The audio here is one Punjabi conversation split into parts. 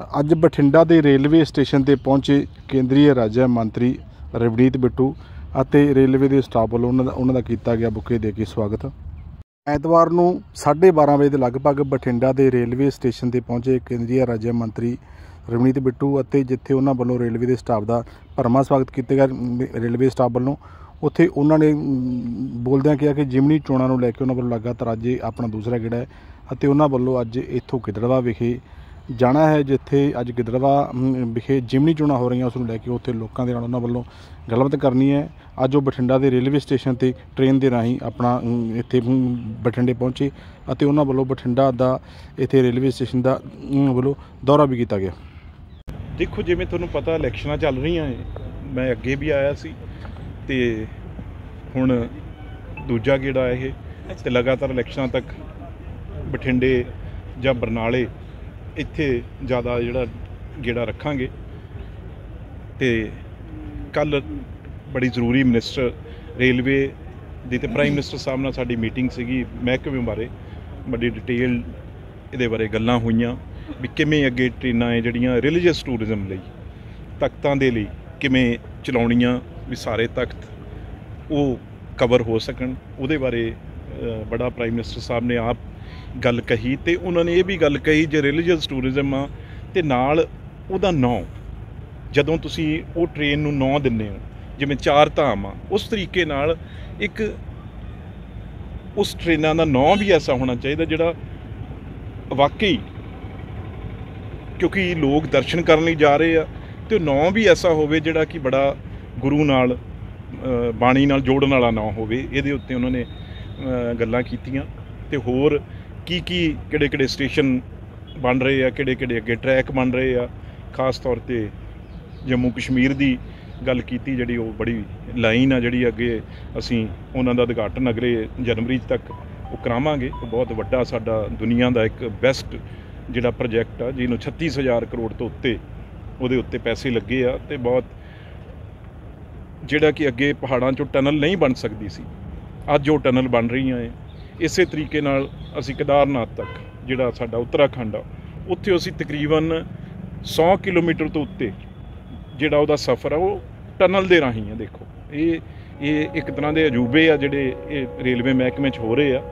ਅੱਜ ਬਠਿੰਡਾ ਦੇ ਰੇਲਵੇ ਸਟੇਸ਼ਨ ਤੇ ਪਹੁੰਚੇ ਕੇਂਦਰੀ ਰਾਜ ਮੰਤਰੀ ਰਵਨੀਤ ਬਿੱਟੂ ਅਤੇ ਰੇਲਵੇ ਦੇ ਸਟਾਫ ਵੱਲੋਂ ਉਹਨਾਂ ਦਾ ਉਹਨਾਂ ਦਾ ਕੀਤਾ ਗਿਆ ਬੁਕੇ ਦੇ ਕੇ ਸਵਾਗਤ। ਐਤਵਾਰ ਨੂੰ 12:30 ਵਜੇ ਦੇ ਲਗਭਗ ਬਠਿੰਡਾ ਦੇ ਰੇਲਵੇ ਸਟੇਸ਼ਨ ਤੇ ਪਹੁੰਚੇ ਕੇਂਦਰੀ ਰਾਜ ਮੰਤਰੀ ਰਵਨੀਤ ਬਿੱਟੂ ਅਤੇ ਜਿੱਥੇ ਉਹਨਾਂ ਵੱਲੋਂ ਰੇਲਵੇ ਦੇ ਸਟਾਫ ਦਾ ਭਰਮਾ ਸਵਾਗਤ ਕੀਤਾ ਗਿਆ ਰੇਲਵੇ ਸਟਾਫ ਵੱਲੋਂ। ਉੱਥੇ ਉਹਨਾਂ ਨੇ ਬੋਲਦਿਆਂ ਕਿਹਾ ਕਿ ਜਿਮਨੀ ਚੋਣਾਂ ਨੂੰ ਲੈ ਕੇ ਉਹਨਾਂ ਵੱਲੋਂ ਲਗਾਤਾਰ ਅੱਜ ਆਪਣਾ ਦੂਸਰਾ ਗੇੜਾ ਹੈ ਅਤੇ ਉਹਨਾਂ ਵੱਲੋਂ ਅੱਜ ਇੱਥੋਂ ਗਿੱਦੜਵਾ ਵਿਖੇ ਜਾਣਾ ਹੈ ਜਿੱਥੇ ਅੱਜ ਗਿੱਦੜਵਾ ਵਿਖੇ ਜਿਮਨੀ ਚੋਣਾਂ ਹੋ ਰਹੀਆਂ, ਉਸ ਨੂੰ ਲੈ ਕੇ ਉੱਥੇ ਲੋਕਾਂ ਦੇ ਨਾਲ ਉਹਨਾਂ ਵੱਲੋਂ ਗੱਲਬਾਤ ਕਰਨੀ ਹੈ। ਅੱਜ ਉਹ ਬਠਿੰਡਾ ਦੇ ਰੇਲਵੇ ਸਟੇਸ਼ਨ ਤੇ ਟ੍ਰੇਨ ਦੇ ਰਾਹੀਂ ਆਪਣਾ ਇੱਥੇ ਬਠਿੰਡੇ ਪਹੁੰਚੇ ਅਤੇ ਉਹਨਾਂ ਵੱਲੋਂ ਬਠਿੰਡਾ ਦਾ ਇੱਥੇ ਰੇਲਵੇ ਸਟੇਸ਼ਨ ਦਾ ਵੱਲੋਂ ਦੌਰਾ ਵੀ ਕੀਤਾ ਗਿਆ। ਦੇਖੋ, ਜਿਵੇਂ ਤੁਹਾਨੂੰ ਪਤਾ ਇਲੈਕਸ਼ਨਾਂ ਚੱਲ ਰਹੀਆਂ ਏ ਮੈਂ ਅੱਗੇ ਵੀ ਆਇਆ ਸੀ ਤੇ ਹੁਣ ਦੂਜਾ ਗੇੜਾ ਇਹ ਤੇ ਲਗਾਤਾਰ ਇਲੈਕਸ਼ਨਾਂ ਤੱਕ ਬਠਿੰਡੇ ਜਾਂ ਬਰਨਾਲੇ ਇੱਥੇ ਜ਼ਿਆਦਾ ਜਿਹੜਾ ਗੇੜਾ ਰੱਖਾਂਗੇ। ਤੇ ਕੱਲ ਬੜੀ ਜ਼ਰੂਰੀ ਮਿਨਿਸਟਰ, ਰੇਲਵੇ ਦੀ ਤੇ ਪ੍ਰਾਈਮ ਮਿਨਿਸਟਰ ਸਾਹਿਬ ਨਾਲ ਸਾਡੀ ਮੀਟਿੰਗ ਸੀਗੀ ਮਹਿਕਮੇ ਬਾਰੇ। ਬੜੀ ਡਿਟੇਲ ਇਹਦੇ ਬਾਰੇ ਗੱਲਾਂ ਹੋਈਆਂ ਵੀ ਕਿਵੇਂ ਅੱਗੇ ਟ੍ਰੇਨਾਂ ਹੈ ਜਿਹੜੀਆਂ ਰਿਲੀਜੀਅਸ ਟੂਰਿਜ਼ਮ ਲਈ, ਤਖਤਾਂ ਦੇ ਲਈ ਕਿਵੇਂ ਚਲਾਉਣੀਆਂ ਵੀ ਸਾਰੇ ਤਖਤ ਉਹ ਕਵਰ ਹੋ ਸਕਣ। ਉਹਦੇ ਬਾਰੇ ਬੜਾ ਪ੍ਰਾਈਮ ਮਿਨਿਸਟਰ ਸਾਹਿਬ ਨੇ ਆਪ ਗੱਲ ਕਹੀ ਤੇ ਉਹਨਾਂ ਨੇ ਇਹ ਵੀ ਗੱਲ ਕਹੀ ਜੇ ਰਿਲੀਜੀਅਸ ਟੂਰਿਜ਼ਮ ਆ, ਤੇ ਨਾਲ ਉਹਦਾ ਨਾਂ, ਜਦੋਂ ਤੁਸੀਂ ਉਹ ਟ੍ਰੇਨ ਨੂੰ ਨਾਂ ਦਿੰਦੇ ਹੋ, ਜਿਵੇਂ ਚਾਰ ਧਾਮ ਆ, ਉਸ ਤਰੀਕੇ ਨਾਲ ਇੱਕ ਉਸ ਟ੍ਰੇਨਾਂ ਦਾ ਨਾਂ ਵੀ ਐਸਾ ਹੋਣਾ ਚਾਹੀਦਾ ਜਿਹੜਾ ਵਾਕਈ ਕਿਉਂਕਿ ਲੋਕ ਦਰਸ਼ਨ ਕਰਨ ਲਈ ਜਾ ਰਹੇ ਆ, ਤੇ ਉਹ ਨਾਂ ਵੀ ਐਸਾ ਹੋਵੇ ਜਿਹੜਾ ਕਿ ਬੜਾ ਗੁਰੂ ਨਾਲ ਬਾਣੀ ਨਾਲ ਜੋੜਨ ਵਾਲਾ ਨਾਂ ਹੋਵੇ, ਇਹਦੇ ਉੱਤੇ ਉਹਨਾਂ ਨੇ ਗੱਲਾਂ ਕੀਤੀਆਂ, ਤੇ ਹੋਰ ਕੀ ਕੀ ਕਿਹੜੇ ਕਿਹੜੇ ਸਟੇਸ਼ਨ ਬਣ ਰਹੇ ਆ, ਕਿਹੜੇ ਕਿਹੜੇ ਅੱਗੇ ਟਰੈਕ ਬਣ ਰਹੇ ਆ? ਖਾਸ ਤੌਰ ਤੇ ਜੰਮੂ ਕਸ਼ਮੀਰ ਦੀ ਗੱਲ ਕੀਤੀ ਜਿਹੜੀ ਉਹ ਬੜੀ ਲਾਈਨ ਆ ਜਿਹੜੀ ਅੱਗੇ ਅਸੀਂ ਉਹਨਾਂ ਦਾ ਉਦਘਾਟਨ ਅਗਲੇ ਜਨਵਰੀ ਤੱਕ ਉਹ ਕਰਾਵਾਂਗੇ। ਉਹ ਬਹੁਤ ਵੱਡਾ ਸਾਡਾ ਦੁਨੀਆ ਦਾ ਇੱਕ ਬੈਸਟ ਜਿਹੜਾ ਪ੍ਰੋਜੈਕਟ ਆ, ਜਿਹਨੂੰ 36000 ਕਰੋੜ ਤੋਂ ਉੱਤੇ ਉਹਦੇ ਉੱਤੇ ਪੈਸੇ ਲੱਗੇ ਆ ਤੇ ਬਹੁਤ ਜਿਹੜਾ ਕਿ ਅੱਗੇ ਪਹਾੜਾਂ 'ਚੋਂ ਟਨਲ ਨਹੀਂ ਬਣ ਸਕਦੀ ਸੀ। ਅੱਜ ਉਹ ਟਨਲ ਬਣ ਰਹੀਆਂ ਏ ਇਸੇ ਤਰੀਕੇ ਨਾਲ ਅਸੀਂ ਕੇਦਾਰਨਾਥ ਤੱਕ, ਜਿਹੜਾ ਸਾਡਾ ਉੱਤਰਾਖੰਡ ਆ, ਉੱਥੇ ਅਸੀਂ ਤਕਰੀਬਨ 100 ਕਿਲੋਮੀਟਰ ਤੋਂ ਉੱਤੇ ਜਿਹੜਾ ਉਹਦਾ ਸਫ਼ਰ ਆ, ਉਹ ਟਨਲ ਦੇ ਰਾਹੀਂ ਆ, ਦੇਖੋ। ਇਹ ਇਹ ਇੱਕ ਤਰ੍ਹਾਂ ਦੇ ਅਜੂਬੇ ਆ ਜਿਹੜੇ ਇਹ ਰੇਲਵੇ ਮਹਿਕਮੇ 'ਚ ਹੋ ਰਹੇ ਆ।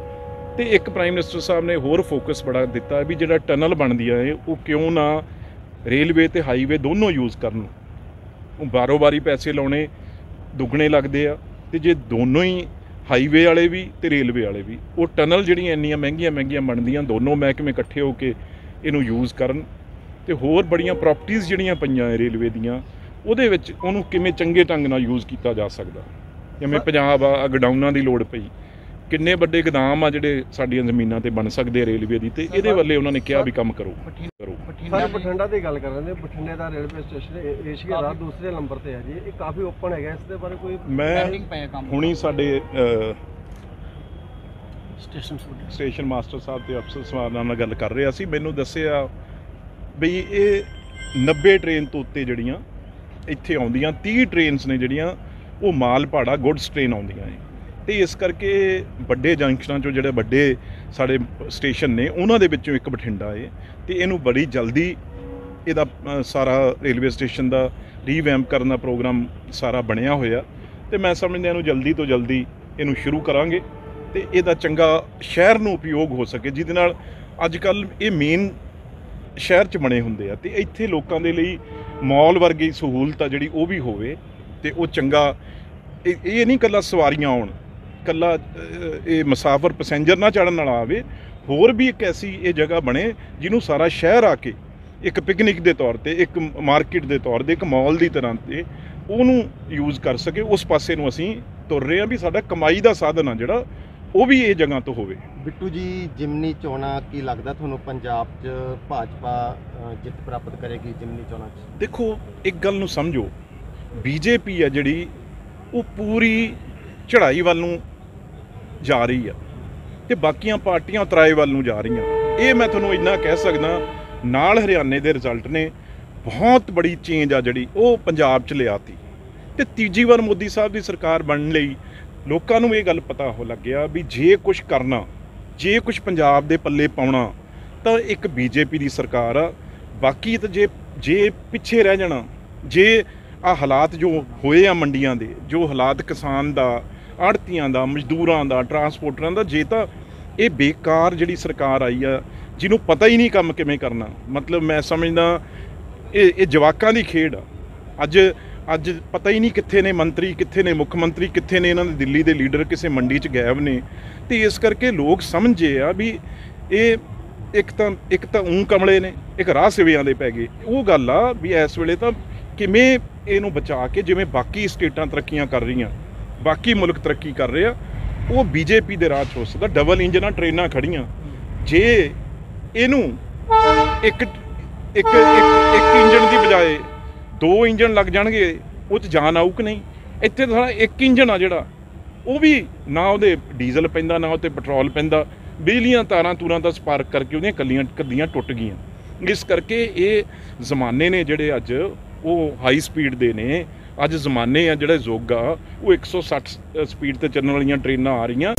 ਤੇ ਇੱਕ ਪ੍ਰਾਈਮ ਮਿਨਿਸਟਰ ਸਾਹਿਬ ਨੇ ਹੋਰ ਫੋਕਸ ਬੜਾ ਦਿੱਤਾ ਵੀ ਜਿਹੜਾ ਟਨਲ ਬਣਦੀ ਆ ਉਹ ਕਿਉਂ ਨਾ ਰੇਲਵੇ ਤੇ ਹਾਈਵੇ ਦੋਨੋਂ ਯੂਜ਼ ਕਰਨ। ਉਹ ਬਾਰੋ-ਬਾਰੀ ਪੈਸੇ ਲਾਉਣੇ, ਦੁੱਗਣੇ ਲੱਗਦੇ ਆ, ਤੇ ਜੇ ਦੋਨੋਂ ਹੀ ਹਾਈਵੇ ਵਾਲੇ ਵੀ ਤੇ ਰੇਲਵੇ ਵਾਲੇ ਵੀ। ਉਹ ਟਨਲ ਜਿਹੜੀਆਂ ਇੰਨੀਆਂ ਮਹਿੰਗੀਆਂ ਮਹਿੰਗੀਆਂ ਬਣਦੀਆਂ ਦੋਨੋਂ ਮਹਿਕਮੇ ਇਕੱਠੇ ਹੋ ਕੇ ਇਹਨੂੰ ਯੂਜ਼ ਕਰਨ। ਤੇ ਹੋਰ ਬੜੀਆਂ ਪ੍ਰਾਪਰਟੀਆਂ ਜਿਹੜੀਆਂ ਪਈਆਂ ਰੇਲਵੇ ਦੀਆਂ ਉਹਦੇ ਵਿੱਚ ਉਹਨੂੰ ਕਿਵੇਂ ਚੰਗੇ ਢੰਗ ਨਾਲ ਯੂਜ਼ ਕੀਤਾ ਜਾ ਸਕਦਾ। ਜਿਵੇਂ ਪੰਜਾਬ ਆ ਗਡਾਊਨਾਂ ਦੀ ਲੋੜ ਪਈ। ਕਿੰਨੇ ਵੱਡੇ ਗਦਾਮ ਆ ਜਿਹੜੇ ਸਾਡੀਆਂ ਜ਼ਮੀਨਾਂ ਤੇ ਬਣ ਸਕਦੇ ਰੇਲਵੇ ਦੀ ਤੇ ਇਹਦੇ ਵੱਲੇ ਉਹਨਾਂ ਨੇ ਕਿਹਾ ਵੀ ਕੰਮ ਕਰੋ। ਸਾਰੇ ਬਠਿੰਡਾ ਦੀ ਗੱਲ ਕਰ ਰਹੇ ਨੇ ਬਠਿੰਡੇ ਦਾ ਰੇਲਵੇ ਸਟੇਸ਼ਨ ਏਸ਼ੀਆ ਦਾ ਦੂਸਰੇ ਨੰਬਰ ਤੇ ਹੈ ਜੀ। ਇਹ ਕਾਫੀ ਓਪਨ ਹੈਗਾ ਇਸ ਦੇ ਬਾਰੇ ਕੋਈ ਮੈਂ ਹੁਣੀ ਸਾਡੇ ਸਟੇਸ਼ਨ ਸਟੇਸ਼ਨ ਮਾਸਟਰ ਸਾਹਿਬ ਤੇ ਅਫਸਰ ਸਵਾਰਾਂ ਨਾਲ ਗੱਲ ਕਰ ਰਿਹਾ ਸੀ। ਮੈਨੂੰ ਦੱਸਿਆ ਵੀ ਇਹ 90 ਟ੍ਰੇਨ ਤੋਂ ਉੱਤੇ ਜਿਹੜੀਆਂ ਇੱਥੇ ਆਉਂਦੀਆਂ 30 ਟ੍ਰੇਨਸ ਨੇ ਜਿਹੜੀਆਂ ਉਹ ਮਾਲ ਭਾੜਾ ਗੁੱਡਸ ਟ੍ਰੇਨ ਆਉਂਦੀਆਂ ਨੇ। ਤੇ ਇਸ ਕਰਕੇ ਵੱਡੇ ਜੰਕਸ਼ਨਾਂ ਚੋਂ ਜਿਹੜੇ ਵੱਡੇ ਸਾਡੇ ਸਟੇਸ਼ਨ ਨੇ, ਉਹਨਾਂ ਦੇ ਵਿੱਚੋਂ ਇੱਕ ਬਠਿੰਡਾ ਏ, ਤੇ ਇਹਨੂੰ ਬੜੀ ਜਲਦੀ ਇਹਦਾ ਸਾਰਾ ਰੇਲਵੇ ਸਟੇਸ਼ਨ ਦਾ ਰੀਵੈਂਪ ਕਰਨ ਦਾ ਪ੍ਰੋਗਰਾਮ ਸਾਰਾ ਬਣਿਆ ਹੋਇਆ। ਤੇ ਮੈਂ ਸਮਝਦਾ ਇਹਨੂੰ ਜਲਦੀ ਤੋਂ ਜਲਦੀ ਇਹਨੂੰ ਸ਼ੁਰੂ ਕਰਾਂਗੇ, ਤੇ ਇਹਦਾ ਚੰਗਾ ਸ਼ਹਿਰ ਨੂੰ ਉਪਯੋਗ ਹੋ ਸਕੇ, ਜਿਹਦੇ ਨਾਲ ਅੱਜ ਕੱਲ ਇਹ ਮੇਨ ਸ਼ਹਿਰ 'ਚ ਬਣੇ ਹੁੰਦੇ ਆ। ਤੇ ਇੱਥੇ ਲੋਕਾਂ ਦੇ ਲਈ ਮਾਲ ਵਰਗੀ ਸਹੂਲਤ ਆ ਜਿਹੜੀ ਉਹ ਵੀ ਹੋਵੇ, ਤੇ ਉਹ ਚੰਗਾ, ਇਹ ਇਹ ਨਹੀਂ ਕੱਲਾ ਸਵਾਰੀਆਂ ਆਉਣ ਕੱਲਾ ਇਹ ਮੁਸਾਫਰ ਪੈਸੇਂਜਰ ਨਾ ਚੜਨ ਵਾਲਾ ਆਵੇ ਹੋਰ ਵੀ ਇੱਕ ਐਸੀ ਇਹ ਜਗ੍ਹਾ ਬਣੇ ਜਿਹਨੂੰ ਸਾਰਾ ਸ਼ਹਿਰ ਆ ਕੇ ਇੱਕ ਪਿਕਨਿਕ ਦੇ ਤੌਰ ਤੇ ਇੱਕ ਮਾਰਕੀਟ ਦੇ ਤੌਰ ਤੇ ਇੱਕ ਮਾਲ ਦੀ ਤਰ੍ਹਾਂ ਤੇ ਉਹਨੂੰ ਯੂਜ਼ ਕਰ ਸਕੇ। ਉਸ ਪਾਸੇ ਨੂੰ ਅਸੀਂ ਤੁਰ ਰਹੇ ਹਾਂ ਵੀ ਸਾਡਾ ਕਮਾਈ ਦਾ ਸਾਧਨ ਆ ਜਿਹੜਾ ਉਹ ਵੀ ਇਹ ਜਗ੍ਹਾ ਤੋਂ ਹੋਵੇ। ਬਿੱਟੂ ਜੀ ਜਿਮਨੀ ਚੋਣਾਂ ਕੀ ਲੱਗਦਾ ਤੁਹਾਨੂੰ ਪੰਜਾਬ 'ਚ ਭਾਜਪਾ ਜਿੱਤ ਪ੍ਰਾਪਤ ਕਰੇਗੀ ਜਿਮਨੀ ਚੋਣਾਂ 'ਚ? ਦੇਖੋ ਇੱਕ ਗੱਲ ਨੂੰ ਸਮਝੋ। ਬੀਜੇਪੀ ਹੈ ਜਿਹੜੀ ਉਹ ਪੂਰੀ ਚੜ੍ਹਾਈ ਵੱਲ ਨੂੰ ਜਾ ਰਹੀ ਆ ਤੇ ਬਾਕੀਆਂ ਪਾਰਟੀਆਂ ਉਤਰਾਏ ਵੱਲ ਨੂੰ ਜਾ ਰਹੀਆਂ। ਇਹ ਮੈਂ ਤੁਹਾਨੂੰ ਇੰਨਾ ਕਹਿ ਸਕਦਾ, ਨਾਲ ਹਰਿਆਣੇ ਦੇ ਰਿਜ਼ਲਟ ਨੇ, ਬਹੁਤ ਬੜੀ ਚੇਂਜ ਆ ਜਿਹੜੀ ਉਹ ਪੰਜਾਬ 'ਚ ਲਿਆਤੀ। ਤੇ ਤੀਜੀ ਵਾਰ ਮੋਦੀ ਸਾਹਿਬ ਦੀ ਸਰਕਾਰ ਬਣਨ ਲਈ ਲੋਕਾਂ ਨੂੰ ਇਹ ਗੱਲ ਪਤਾ ਹੋ ਲੱਗਿਆ ਵੀ ਜੇ ਕੁਝ ਕਰਨਾ, ਜੇ ਕੁਝ ਪੰਜਾਬ ਦੇ ਪੱਲੇ ਪਾਉਣਾ, ਤਾਂ ਇੱਕ ਬੀਜੇਪੀ ਦੀ ਸਰਕਾਰ ਆ। ਬਾਕੀ ਤਾਂ ਜੇ ਜੇ ਪਿੱਛੇ ਰਹਿ ਜਾਣਾ, ਜੇ ਆ ਹਾਲਾਤ ਜੋ ਹੋਏ ਆ ਮੰਡੀਆਂ ਦੇ, ਜੋ ਹਾਲਾਤ ਕਿਸਾਨ ਦਾ ਆੜਤੀਆਂ ਦਾ, ਮਜ਼ਦੂਰਾਂ ਦਾ ਟਰਾਂਸਪੋਰਟਰਾਂ ਦਾ, ਜੇ ਤਾਂ ਇਹ ਬੇਕਾਰ ਜਿਹੜੀ ਸਰਕਾਰ ਆਈ ਆ, ਜਿਹਨੂੰ ਪਤਾ ਹੀ ਨਹੀਂ ਕੰਮ ਕਿਵੇਂ ਕਰਨਾ। ਮਤਲਬ ਮੈਂ ਸਮਝਦਾ, ਇਹ ਇਹ ਜਵਾਕਾਂ ਦੀ ਖੇਡ ਆ। ਅੱਜ ਅੱਜ ਪਤਾ ਹੀ ਨਹੀਂ ਕਿੱਥੇ ਨੇ ਮੰਤਰੀ, ਕਿੱਥੇ ਨੇ ਮੁੱਖ ਮੰਤਰੀ, ਕਿੱਥੇ ਨੇ ਇਹਨਾਂ ਦੇ ਦਿੱਲੀ ਦੇ ਲੀਡਰ ਕਿਸੇ ਮੰਡੀ 'ਚ ਗਾਇਬ ਨੇ। ਤੇ ਇਸ ਕਰਕੇ ਲੋਕ ਸਮਝੇ ਆ ਵੀ ਇਹ ਇੱਕ ਤਾਂ ਇੱਕ ਤਾਂ ਉਂ ਕਮਲੇ ਨੇ, ਇੱਕ ਰਾਹ ਸਿਵਿਆਂ ਦੇ ਪੈ ਗਏ। ਉਹ ਗੱਲ ਆ ਵੀ ਇਸ ਵੇਲੇ ਤਾਂ ਕਿਵੇਂ ਇਹਨੂੰ ਬਚਾ ਕੇ, ਜਿਵੇਂ ਬਾਕੀ ਸਟੇਟਾਂ ਤਰੱਕੀਆਂ ਕਰ ਰਹੀਆਂ। ਬਾਕੀ ਮੁਲਕ ਤਰੱਕੀ ਕਰ ਰਹੇ ਆ। ਉਹ ਬੀਜੇਪੀ ਦੇ ਰਾਹ 'ਚ ਹੋ ਸਕਦਾ। ਡਬਲ ਇੰਜਨਾਂ ਟ੍ਰੇਨਾਂ ਖੜੀਆਂ। ਜੇ ਇਹਨੂੰ ਇੱਕ ਇੱਕ ਇੱਕ ਇੰਜਨ ਦੀ ਬਜਾਏ ਦੋ ਇੰਜਨ ਲੱਗ ਜਾਣਗੇ, ਉਹ 'ਚ ਜਾਨ ਆਊ ਕਿ ਨਹੀਂ? ਇੱਥੇ ਤਾਂ ਸਾਲਾ ਇੱਕ ਇੰਜਨ ਆ ਜਿਹੜਾ। ਉਹ ਵੀ ਨਾ ਉਹਦੇ ਡੀਜ਼ਲ ਪੈਂਦਾ, ਨਾ ਉਹਤੇ ਪੈਟਰੋਲ ਪੈਂਦਾ। ਬਿਜਲੀਆਂ, ਤਾਰਾਂ, ਤੂਰਾਂ ਦਾ ਸਪਾਰਕ ਕਰਕੇ ਉਹਦੀਆਂ ਕੱਲੀਆਂ ਕੱਦੀਆਂ ਟੁੱਟ ਗਈਆਂ। ਇਸ ਕਰਕੇ ਇਹ ਜ਼ਮਾਨੇ ਨੇ ਜਿਹੜੇ ਅੱਜ ਉਹ ਹਾਈ ਸਪੀਡ ਦੇ ਨੇ। ਅੱਜ ਜ਼ਮਾਨੇ ਆ ਜਿਹੜਾ ਯੁੱਗ ਆ, ਉਹ 160 ਸਪੀਡ ਤੇ ਚੱਲਣ ਵਾਲੀਆਂ ਟ੍ਰੇਨਾਂ ਆ ਰਹੀਆਂ।